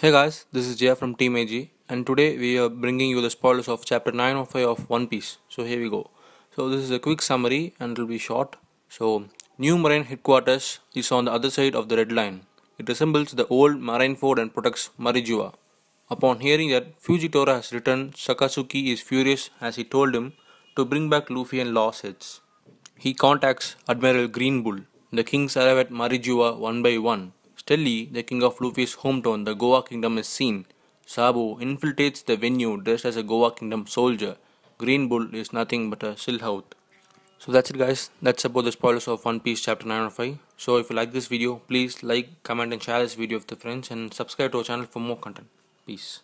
Hey guys, this is Jia from Team AG and today we are bringing you the spoilers of chapter 905 of One Piece. So here we go. So this is a quick summary and it will be short. So new marine headquarters is on the other side of the red line. It resembles the old marine fort and protects Mariejois. Upon hearing that Fujitora has returned, Sakazuki is furious as he told him to bring back Luffy and Law's heads. He contacts Admiral Green Bull. The kings arrive at Mariejois one by one. Stelly, the king of Luffy's hometown, the Goa kingdom, is seen. Sabo infiltrates the venue dressed as a Goa kingdom soldier. Green Bull is nothing but a Silhouette. So that's it guys, that's about the spoilers of One Piece chapter 905. So if you like this video, please like, comment and share this video with your friends and subscribe to our channel for more content. Peace.